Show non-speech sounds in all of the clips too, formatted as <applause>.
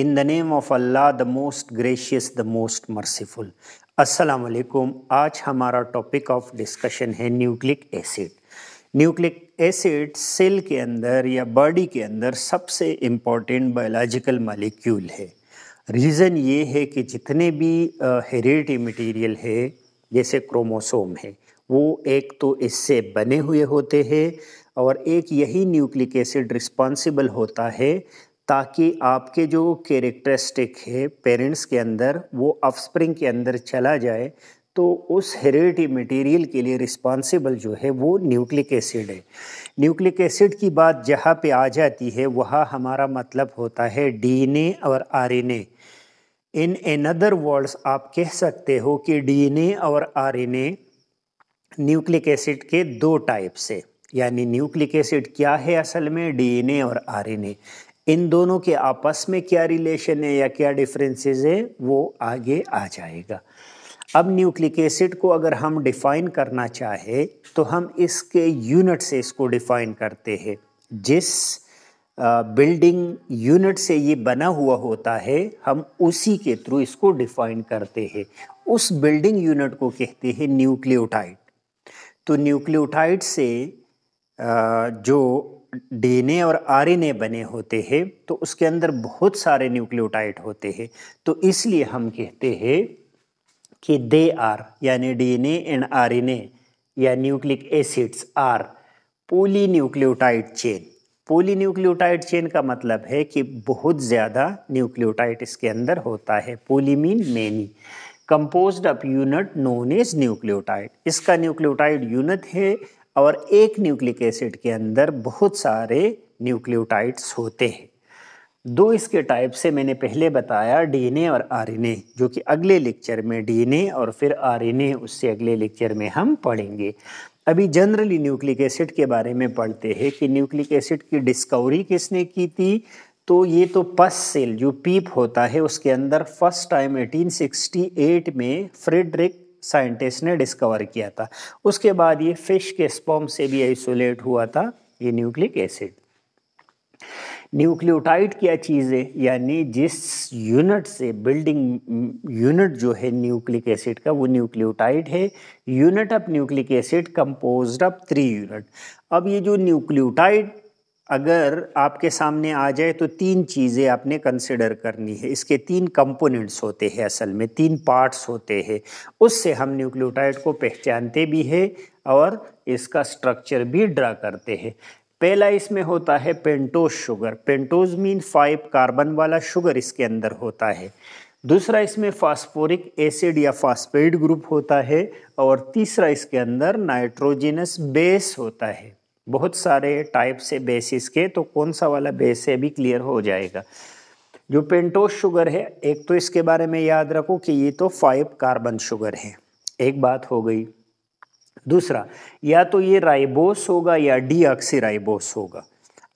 In the name of Allah the most gracious the most merciful अस्सलाम वालेकुम आज हमारा टॉपिक ऑफ़ डिस्कशन है nucleic acid nucleic acid cell के अंदर या बॉडी के अंदर सबसे इंपॉर्टेंट बायोलॉजिकल मालिक्यूल है. रीज़न ये है कि जितने भी हेरिडिटी मटेरियल है, जैसे क्रोमोसोम है, वो एक तो इससे बने हुए होते हैं और एक यही न्यूक्लिक एसिड रिस्पॉन्सिबल होता है ताकि आपके जो कैरेक्टरिस्टिक है पेरेंट्स के अंदर, वो ऑफस्प्रिंग के अंदर चला जाए तो उस हेरिडिटी मटेरियल के लिए रिस्पॉन्सिबल जो है, वो न्यूक्लिक एसिड है। न्यूक्लिक एसिड की बात जहाँ पे आ जाती है, वहाँ हमारा मतलब होता है डीएनए और आरएनए इन अनदर वर्ड्स आप कह सकते हो कि डीएनए और आरएनए न्यूक्लिक एसिड के दो टाइप से यानी न्यूक्लिक एसिड क्या है असल में? डीएनए और आरएनए इन दोनों के आपस में क्या रिलेशन है या क्या डिफरेंसेस है, वो आगे आ जाएगा। अब न्यूक्लिक एसिड को अगर हम डिफ़ाइन करना चाहे तो हम इसके यूनिट से इसको डिफ़ाइन करते हैं। जिस बिल्डिंग यूनिट से ये बना हुआ होता है, हम उसी के थ्रू इसको डिफ़ाइन करते हैं। उस बिल्डिंग यूनिट को कहते हैं न्यूक्लियोटाइड तो न्यूक्लियोटाइड से जो डीएनए और आरएनए बने होते हैं तो उसके अंदर बहुत सारे न्यूक्लियोटाइड होते हैं। तो इसलिए हम कहते हैं कि दे आर, यानी डीएनए एंड आरएनए, या nucleic acids are polynucleotide chain. Polynucleotide chain का मतलब है कि बहुत ज़्यादा न्यूक्लियोटाइड इसके अंदर होता है poly mean many composed of unit known as nucleotide इसका न्यूक्लियोटाइड यूनिट है और एक न्यूक्लिक एसिड के अंदर बहुत सारे न्यूक्लियोटाइड्स होते हैं। दो इसके टाइप से मैंने पहले बताया, डीएनए और आरएनए, जो कि अगले लेक्चर में डीएनए और फिर आरएनए, उससे अगले लेक्चर में हम पढ़ेंगे। अभी जनरली न्यूक्लिक एसिड के बारे में पढ़ते हैं कि न्यूक्लिक एसिड की डिस्कवरी किसने की थी? तो ये तो पस सेल, जो पीप होता है, उसके अंदर फ़र्स्ट टाइम 1868 में फ्रेडरिक साइंटिस्ट ने डिस्कवर किया था। उसके बाद ये फ़िश के स्पॉम से भी आइसोलेट हुआ था, ये न्यूक्लिक एसिड। न्यूक्लियोटाइड क्या चीज़? है यानी जिस यूनिट से बिल्डिंग, यूनिट जो है न्यूक्लिक एसिड का, वो न्यूक्लियोटाइड है। Unit of nucleic acid composed of three unit. अब ये जो न्यूक्लियोटाइड अगर आपके सामने आ जाए तो तीन चीज़ें आपने कंसिडर करनी है। इसके तीन कंपोनेंट्स होते हैं असल में, तीन पार्ट्स होते हैं। उससे हम न्यूक्लियोटाइड को पहचानते भी है और इसका स्ट्रक्चर भी ड्रा करते हैं। पहला इसमें होता है pentose sugar pentose mean five carbon वाला शुगर इसके अंदर होता है। दूसरा इसमें फास्फोरिक एसिड या फास्फेड ग्रुप होता है और तीसरा इसके अंदर नाइट्रोजिनस बेस होता है। बहुत सारे टाइप से बेसिस के तो कौन सा वाला बेस है भी क्लियर हो जाएगा? जो पेंटोस शुगर है, एक तो इसके बारे में याद रखो कि ये तो फाइव कार्बन शुगर है। एक बात हो गई। दूसरा, या तो ये राइबोस होगा या डी होगा।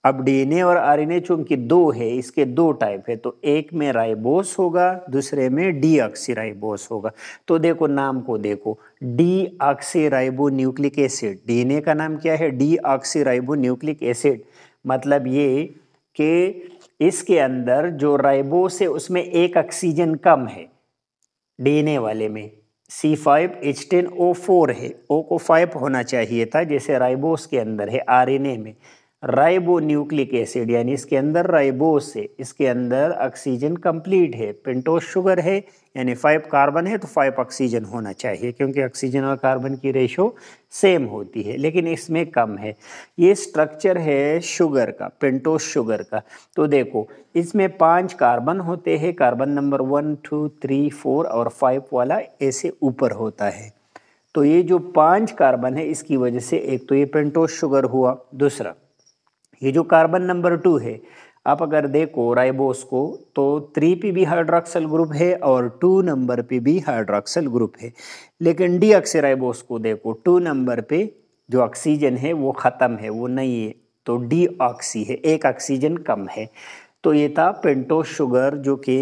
अब डीएनए और आरएनए चूँकि दो है, इसके दो टाइप है तो एक में राइबोस होगा, दूसरे में डी राइबोस होगा। तो देखो, नाम को देखो D ribo nucleic acid DNA का नाम क्या है? डी राइबो न्यूक्लिक एसिड मतलब ये कि इसके अंदर जो राइबोस है, उसमें एक ऑक्सीजन कम है, डीएनए वाले में। C five H ten O four है ओ को फाइव होना चाहिए था, जैसे राइबोस के अंदर है, आरएनए में। राइबो न्यूक्लिक एसिड, यानी इसके अंदर राइबोस है, इसके अंदर ऑक्सीजन कंप्लीट है पेंटोस शुगर है, यानी फाइव कार्बन है तो फाइव ऑक्सीजन होना चाहिए, क्योंकि ऑक्सीजन और कार्बन की रेशो सेम होती है, लेकिन इसमें कम है। ये स्ट्रक्चर है शुगर का पेंटोस शुगर का। तो देखो, इसमें पाँच कार्बन होते हैं, carbon number one, two, three, four और फाइव वाला ऐसे ऊपर होता है। तो ये जो पाँच कार्बन है, इसकी वजह से एक तो ये पेंटोस शुगर हुआ, दूसरा ये जो कार्बन नंबर टू है, आप अगर देखो राइबोस को तो थ्री पे भी हाइड्रोक्सल ग्रुप है और टू नंबर पे भी हाइड्रोक्सल ग्रुप है। लेकिन डी राइबोस को देखो टू नंबर पे जो ऑक्सीजन है, वो ख़त्म है, वो नहीं है। तो डी ऑक्सी है, एक ऑक्सीजन कम है। तो ये था पेंटोस शुगर जो कि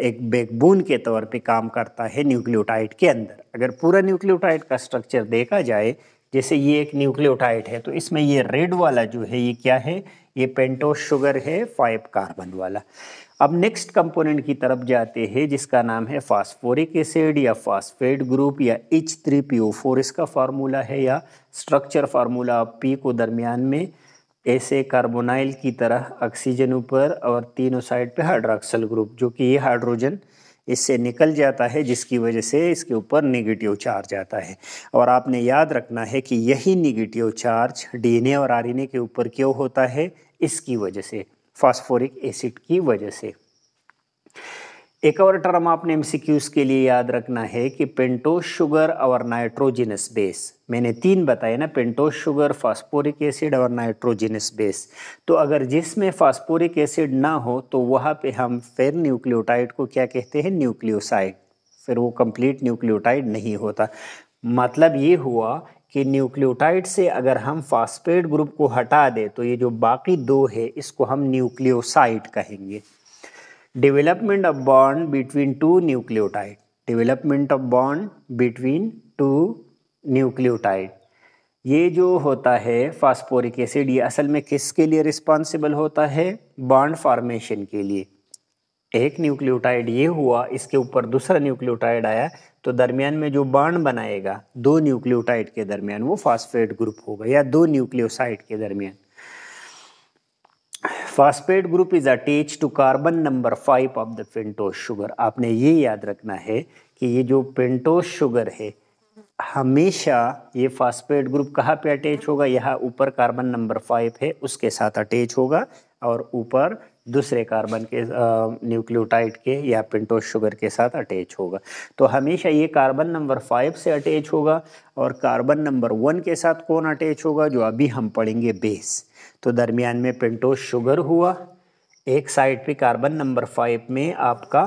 एक बैकबोन के तौर पे काम करता है न्यूक्लियोटाइड के अंदर। अगर पूरा न्यूक्लियोटाइड का स्ट्रक्चर देखा जाए जैसे ये एक न्यूक्लियोटाइड है तो इसमें ये रेड वाला जो है, ये क्या है? ये पेंटोस शुगर है, फाइव कार्बन वाला। अब नेक्स्ट कंपोनेंट की तरफ़ जाते हैं, जिसका नाम है फास्फोरिक एसिड या फास्फेट ग्रुप या H three P O four इसका फार्मूला है या स्ट्रक्चर फार्मूला पी को दरमियान में ऐसे कार्बोनाइल की तरह ऑक्सीजन ऊपर और तीनों साइड पे हाइड्रोक्सल ग्रुप जो कि ये हाइड्रोजन इससे निकल जाता है, जिसकी वजह से इसके ऊपर निगेटिव चार्ज आता है। और आपने याद रखना है कि यही निगेटिव चार्ज डीएनए और आरएनए के ऊपर क्यों होता है? इसकी वजह से फास्फोरिक एसिड की वजह से। एक और टर्म आपने एमसीक्यूज के लिए याद रखना है कि पेंटोस शुगर और नाइट्रोजिनस बेस मैंने तीन बताए ना पेंटोस शुगर फास्फोरिक एसिड और नाइट्रोजिनस बेस तो अगर जिसमें फास्फोरिक एसिड ना हो तो वहाँ पे हम फिर न्यूक्लियोटाइड को क्या कहते हैं? न्यूक्लियोसाइड फिर वो कंप्लीट न्यूक्लियोटाइड नहीं होता। मतलब ये हुआ कि न्यूक्लियोटाइड से अगर हम फास्फेट ग्रुप को हटा दें तो ये जो बाकी दो है, इसको हम न्यूक्लियोसाइड कहेंगे। Development of bond between two nucleotide. Development of bond between two nucleotide. ये जो होता है फास्फोरिक एसिड ये असल में किसके लिए रिस्पॉन्सिबल होता है? बॉन्ड फॉर्मेशन के लिए. एक न्यूक्लियोटाइड ये हुआ, इसके ऊपर दूसरा न्यूक्लियोटाइड आया तो दरमियान में जो बॉन्ड बनाएगा, दो न्यूक्लियोटाइड के दरमियान वो फास्फेट ग्रुप होगा, या दो न्यूक्लियोसाइड के दरमियान. Phosphate group is attach to carbon number five of the pentose sugar आपने ये याद रखना है कि ये जो पेंटोस शुगर है, हमेशा ये फास्फेट ग्रुप कहाँ पे अटैच होगा? यहाँ ऊपर कार्बन नंबर फाइव है, उसके साथ अटैच होगा और ऊपर दूसरे कार्बन के न्यूक्लियोटाइड के या पेंटोस शुगर के साथ अटैच होगा। तो हमेशा ये कार्बन नंबर फाइव से अटैच होगा और कार्बन नंबर वन के साथ कौन अटैच होगा? जो अभी हम पढ़ेंगे बेस तो दरमियान में पेंटोस शुगर हुआ। एक साइड पे कार्बन नंबर फाइव में आपका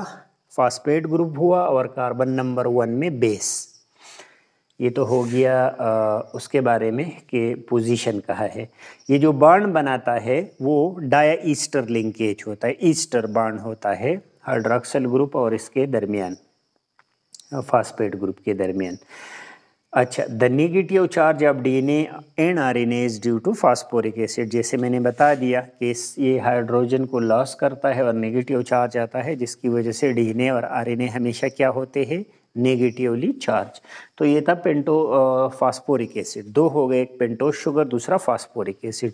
फास्फेट ग्रुप हुआ और कार्बन नंबर वन में बेस। ये तो हो गया आ, उसके बारे में कि पोजीशन कहा है। ये जो बाण बनाता है वो डाया ईस्टर लिंकेज होता है ईस्टर बाण होता है हाइड्रोक्सल ग्रुप और इसके दरमियान फास्फेट ग्रुप के दरमियान। अच्छा the negative charge of DNA and RNA is due to phosphoric acid जैसे मैंने बता दिया कि ये हाइड्रोजन को लॉस करता है और नेगेटिव चार्ज आता है, जिसकी वजह से डीएनए और आरएनए हमेशा क्या होते हैं? नेगेटिवली चार्ज तो ये था पेंटो फास्फोरिक एसिड दो हो गए, एक पेंटोस शुगर दूसरा फास्फोरिक एसिड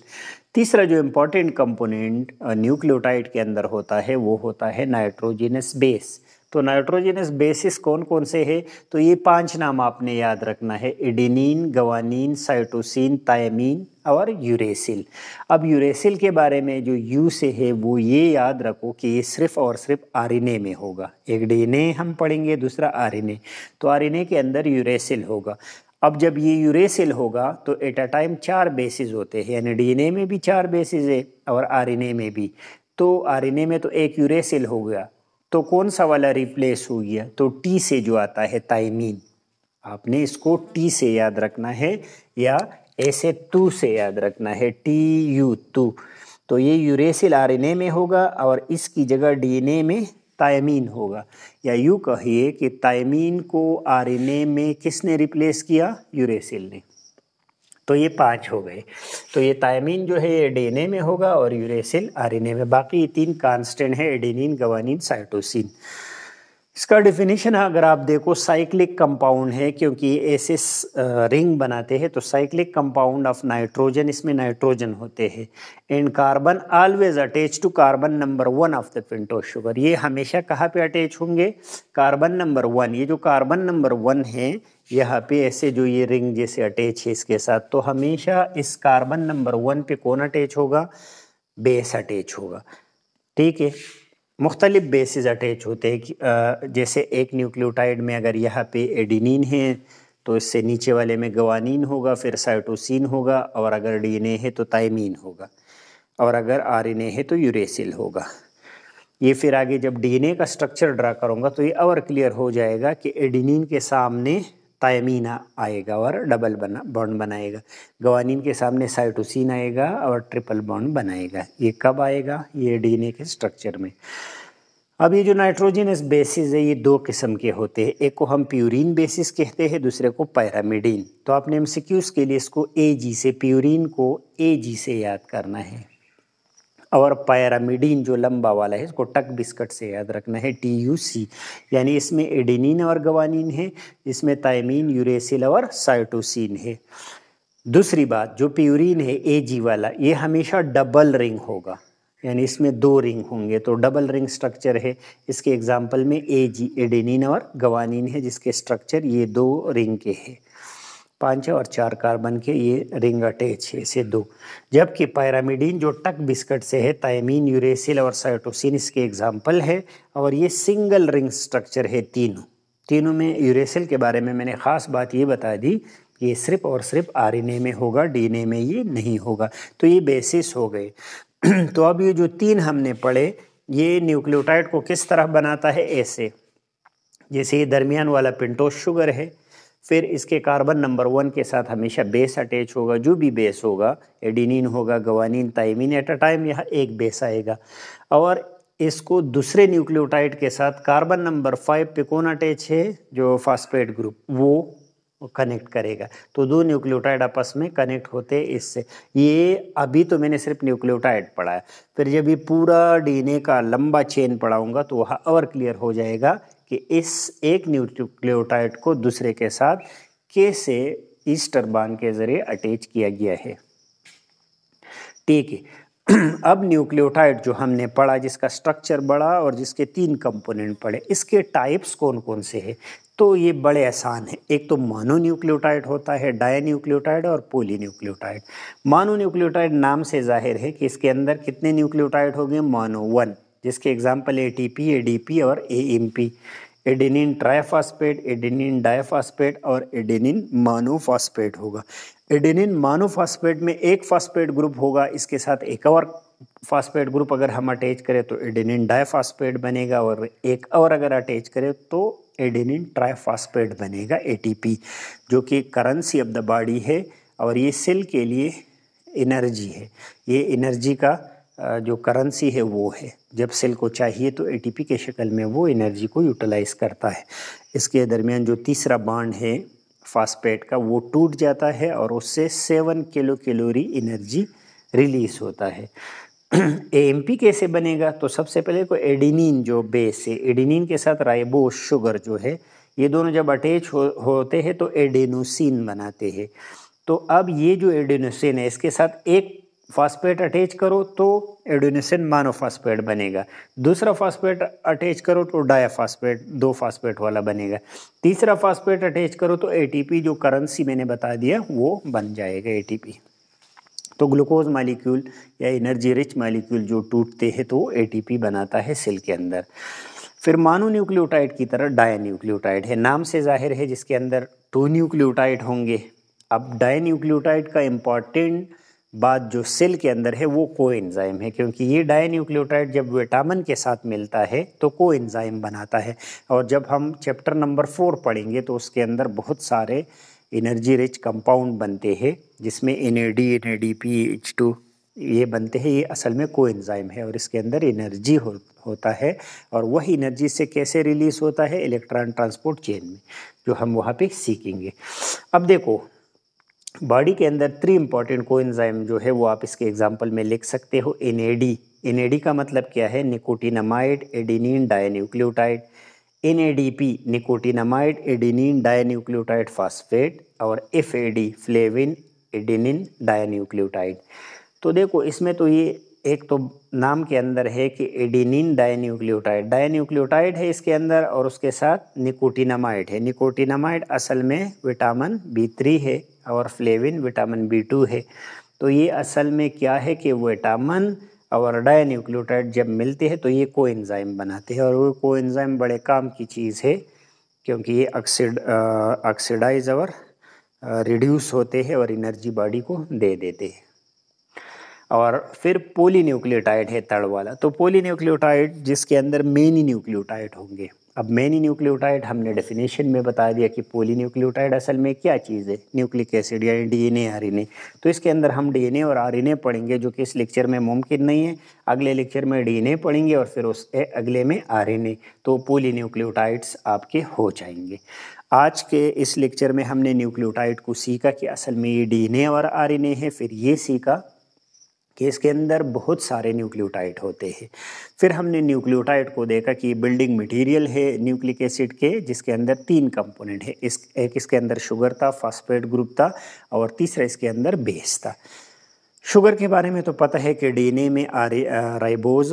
तीसरा जो इम्पोर्टेंट कंपोनेंट न्यूक्लियोटाइड के अंदर होता है, वो होता है नाइट्रोजिनस बेस तो नाइट्रोजनस बेसिस कौन कौन से है? तो ये पाँच नाम आपने याद रखना है, एडिनिन, गवानीन, साइटोसिन तायमीन और यूरेसिल। अब यूरेसिल के बारे में जो यू से है, वो ये याद रखो कि ये सिर्फ़ और सिर्फ़ आरएनए में होगा। एक डीएनए हम पढ़ेंगे, दूसरा आरएनए। तो आरएनए के अंदर यूरेसिल होगा। अब जब ये यूरेसिल होगा तो एट अ टाइम चार बेसिस होते हैं, यानी डीएनए में भी चार बेसिस है और आरएनए में भी। तो आरएनए में तो एक यूरेसिल हो गया तो कौन सा वाला रिप्लेस हो गया? तो टी से जो आता है ताइमीन आपने इसको टी से याद रखना है या ऐसे तू से याद रखना है टी यू तू तो ये यूरेसिल आरएनए में होगा और इसकी जगह डीएनए में तायमीन होगा। या यू कहिए कि तायमीन को आरएनए में किसने रिप्लेस किया? यूरेसिल ने। तो ये पाँच हो गए। तो ये तायमीन जो है, ये एडेने में होगा और यूरेसिल आरएनए में। बाकी ये तीन कांस्टेंट है एडेनिन गवानिन साइटोसिन इसका डेफिनेशन अगर आप देखो साइक्लिक कंपाउंड है, क्योंकि ऐसे रिंग बनाते हैं तो साइक्लिक कंपाउंड ऑफ़ नाइट्रोजन इसमें नाइट्रोजन होते हैं। And carbon always attach to carbon number one of the pentose sugar ये हमेशा कहाँ पे अटैच होंगे? कार्बन नंबर वन ये जो कार्बन नंबर वन है यहाँ पे ऐसे जो ये रिंग जैसे अटैच है इसके साथ तो हमेशा इस कार्बन नंबर वन पे कौन अटैच होगा? बेस अटैच होगा। ठीक है? मुख्तलिफ़ बेसिस अटैच होते हैं जैसे एक न्यूक्लियोटाइड में अगर यहाँ पे एडिनिन है तो इससे नीचे वाले में गवानीन होगा, फिर साइटोसिन होगा, और अगर डीएनए है तो ताइमीन होगा। और अगर आरएनए है तो यूरेसिल होगा। ये फिर आगे जब डीएनए का स्ट्रक्चर ड्रा करूँगा तो ये और क्लियर हो जाएगा कि एडिनिन के सामने तायमीन आएगा और डबल बना बॉन्ड बनाएगा। गवानीन के सामने साइटोसिन आएगा और ट्रिपल बॉन्ड बनाएगा। ये कब आएगा? ये डीएनए के स्ट्रक्चर में। अब ये जो नाइट्रोजनस बेसिस है, ये दो किस्म के होते हैं। एक को हम प्यूरिन बेसिस कहते हैं, दूसरे को पैरामिडीन तो आपने एम के लिए इसको ए जी से प्यूरिन को ए जी से याद करना है। और पैरामिडीन जो लंबा वाला है, इसको टक बिस्कट से याद रखना है टी यू सी यानी इसमें एडिनिन और गवानिन है, इसमें तायमीन यूरेसिल और साइटोसिन है। दूसरी बात, जो प्यूरिन है ए जी वाला, ये हमेशा डबल रिंग होगा। यानी इसमें दो रिंग होंगे तो डबल रिंग स्ट्रक्चर है। इसके एग्ज़ाम्पल में ए जी एडेनिन और गवानिन है, जिसके स्ट्रक्चर ये दो रिंग के हैं। पाँच और चार कार्बन के ये रिंग अटैच है इसे दो। जबकि पैरामिडीन जो टक बिस्कट से है तायमीन यूरेसिल और साइटोसिन इसके एग्ज़ाम्पल है, और ये सिंगल रिंग स्ट्रक्चर है तीनों। तीनों में यूरेसिल के बारे में मैंने ख़ास बात ये बता दी, ये सिर्फ़ और सिर्फ़ आर में होगा डी में ये नहीं होगा। तो ये बेसिस हो गए। <clears throat> तो अब ये जो तीन हमने पढ़े, ये न्यूक्लियोटाइड को किस तरह बनाता है, ऐसे। जैसे ये दरमियान वाला पिंटोस शुगर है फिर इसके कार्बन नंबर वन के साथ हमेशा बेस अटैच होगा, जो भी बेस होगा एडिनिन होगा गवानिन ताइमिन एट अ टाइम यह एक बेस आएगा। और इसको दूसरे न्यूक्लियोटाइड के साथ कार्बन नंबर फाइव पे कौन अटैच है? जो फास्फेट ग्रुप वो कनेक्ट करेगा। तो दो न्यूक्लियोटाइड आपस में कनेक्ट होते इससे। ये अभी तो मैंने सिर्फ़ न्यूक्लियोटाइड पढ़ा है। फिर जब ये पूरा डीएनए का लंबा चेन पढ़ाऊँगा तो वह और क्लियर हो जाएगा। कि इस एक न्यूक्लियोटाइड को दूसरे के साथ कैसे ईस्टर बान के ज़रिए अटैच किया गया है। ठीक है। <clears throat> अब न्यूक्लियोटाइड जो हमने पढ़ा, जिसका स्ट्रक्चर बड़ा और जिसके तीन कंपोनेंट पढ़े इसके टाइप्स कौन कौन से हैं? तो ये बड़े आसान है। एक तो मानोन्यूक्लियोटाइड होता है डायन्यूक्लियोटाइड और पोलीन्यूक्लियोटाइड मानोन्यूक्लियोटाइड नाम से ज़ाहिर है कि इसके अंदर कितने न्यूक्लियोटाइड हो गए? मानो वन जिसके example A T P A D P और A M P adenine triphosphate adenine diphosphate और एडेनिन मानोफॉस्फेट होगा। एडेनिन मानोफॉस्फेट में एक फॉस्फेट ग्रुप होगा, इसके साथ एक और फॉस्फेट ग्रुप अगर हम अटैच करें तो एडेनिन डायफॉस्फेट बनेगा और एक और अगर अटैच करें तो एडेनिन ट्राइफॉस्फेट बनेगा एटीपी जो कि करेंसी ऑफ़ द बॉडी है और ये सेल के लिए एनर्जी है। ये एनर्जी का जो करेंसी है वो है। जब सेल को चाहिए तो एटीपी के शक्ल में वो एनर्जी को यूटिलाइज करता है। इसके दरमियान जो तीसरा बाड है फास्फेट का वो टूट जाता है और उससे seven kilo calorie energy release होता है। <clears throat> एएमपी कैसे बनेगा? तो सबसे पहले को एडिनिन जो बेस है एडिनिन के साथ राइबोस शुगर जो है ये दोनों जब अटैच हो, होते हैं तो एडेनोसिन बनाते हैं। तो अब ये जो एडेनोसिन है इसके साथ एक फास्फेट अटैच करो तो एडोनेसिन मानोफास्फेट बनेगा। दूसरा फास्फेट अटैच करो तो डायाफास्फेट दो फास्फेट वाला बनेगा। तीसरा फास्फेट अटैच करो तो एटीपी जो करेंसी मैंने बता दिया, वो बन जाएगा एटीपी तो ग्लूकोज मालिक्यूल या एनर्जी रिच मालिक्यूल जो टूटते हैं तो एटीपी बनाता है सेल के अंदर। फिर मानो न्यूक्लियोटाइड की तरह डाया न्यूक्लियोटाइड है। नाम से ज़ाहिर है जिसके अंदर टू न्यूक्लियोटाइड होंगे। अब डाया न्यूक्लियोटाइड का इंपॉर्टेंट बात जो सेल के अंदर है वो को एंजाइम है क्योंकि ये डाई न्यूक्लियोटाइड जब विटामिन के साथ मिलता है तो को एंजाइम बनाता है। और जब हम चैप्टर नंबर फोर पढ़ेंगे तो उसके अंदर बहुत सारे एनर्जी रिच कंपाउंड बनते हैं जिसमें N A D N A D P H two ये बनते हैं ये असल में को एंजाइम है और इसके अंदर एनर्जी हो, होता है। और वही एनर्जी से कैसे रिलीज़ होता है? इलेक्ट्रॉन ट्रांसपोर्ट चेन में जो हम वहाँ पे सीखेंगे। अब देखो बॉडी के अंदर थ्री इंपॉर्टेंट को जो है वो आप इसके एग्ज़ाम्पल में लिख सकते हो एन ए डी का मतलब क्या है? Nicotinamide adenine dinucleotide N A D P nicotinamide adenine dinucleotide phosphate और F A D flavin adenine dinucleotide तो देखो, इसमें तो ये एक तो नाम के अंदर है कि एडिनिन डायन्यूक्लियोटाइड डायन्यूक्लियोटाइड है इसके अंदर और उसके साथ निकोटिनमाइड है। निकोटिनमाइड असल में विटामिन बी थ्री है। और फ्लेविन विटामिन बी टू है। तो ये असल में क्या है कि विटामिन और डायन्यूक्लियोटाइड जब मिलते हैं तो ये को बनाते हैं। और वो को बड़े काम की चीज़ है, क्योंकि ये ऑक्सीड ऑक्सीडाइज और रिड्यूस होते हैं और एनर्जी बॉडी को दे देते हैं। और फिर पोली न्यूक्लियोटाइड है तड़ वाला। तो पोली न्यूक्लियोटाइड जिसके अंदर मेनी न्यूक्लियोटाइड होंगे। अब मैनी न्यूक्लियोटाइड हमने डेफिनेशन में बता दिया कि पोली न्यूक्लियोटाइड असल में क्या चीज़ है? न्यूक्लिक एसिड या डीएनए आरएनए तो इसके अंदर हम डीएनए और आरएनए पढ़ेंगे, जो कि इस लेक्चर में मुमकिन नहीं है। अगले लेक्चर में डीएनए पढ़ेंगे और फिर उस अगले में आरएनए तो पोली न्यूक्लियोटाइड्स आपके हो जाएँगे। आज के इस लेक्चर में हमने न्यूक्लियोटाइड को सीखा कि असल में ये डीएनए और आरएनए है, फिर ये सीखा कि इसके अंदर बहुत सारे न्यूक्लियोटाइड होते हैं। फिर हमने न्यूक्लियोटाइड को देखा कि बिल्डिंग मटेरियल है न्यूक्लिक एसिड के, जिसके अंदर तीन कंपोनेंट है। इस, एक इसके अंदर शुगर था, फास्फेट ग्रुप था और तीसरा इसके अंदर बेस था। शुगर के बारे में तो पता है कि डीएनए में आर राइबोज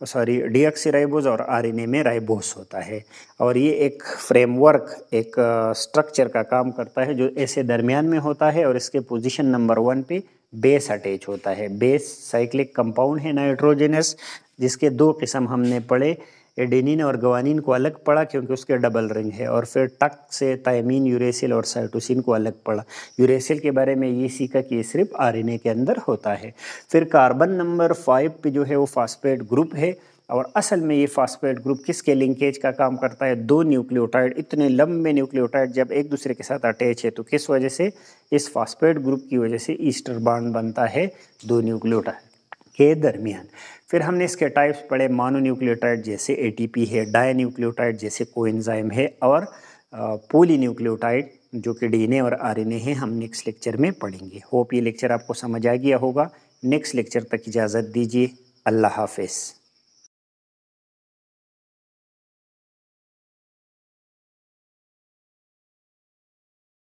सॉरी डीऑक्सीराइबोज और आरएनए में राइबोस होता है। और ये एक फ्रेमवर्क, एक स्ट्रक्चर का काम करता है जो ऐसे दरमियान में होता है और इसके पोजीशन नंबर वन पे बेस अटैच होता है। बेस साइक्लिक कंपाउंड है नाइट्रोजनस, जिसके दो किस्म हमने पढ़े, एडेनिन और गवानिन को अलग पड़ा क्योंकि उसके डबल रिंग है, और फिर टक से तायमीन यूरेसिल और साइटोसिन को अलग पड़ा यूरेसिल के बारे में ये सीखा कि ये सिर्फ़ आरएनए के अंदर होता है। फिर कार्बन नंबर फाइव पे जो है वो फास्फेट ग्रुप है और असल में ये फास्फेट ग्रुप किसके लिंकेज का काम करता है? दो न्यूक्लियोटाइड इतने लंबे न्यूक्लियोटाइड जब एक दूसरे के साथ अटैच है तो किस वजह से? इस फास्फेट ग्रुप की वजह से ईस्टर बाड बनता है दो न्यूक्लियोटाइड के दरमियान। फिर हमने इसके टाइप्स पढ़े मानो न्यूक्लियोटाइड जैसे एटीपी है डाई न्यूक्लियोटाइड जैसे कोएंजाइम है, और पोली न्यूक्लियोटाइड जो कि डीएनए और आरएनए है, हम नेक्स्ट लेक्चर में पढ़ेंगे। होप ये लेक्चर आपको समझ आ गया होगा। नेक्स्ट लेक्चर तक इजाज़त दीजिए। अल्लाह हाफिज़।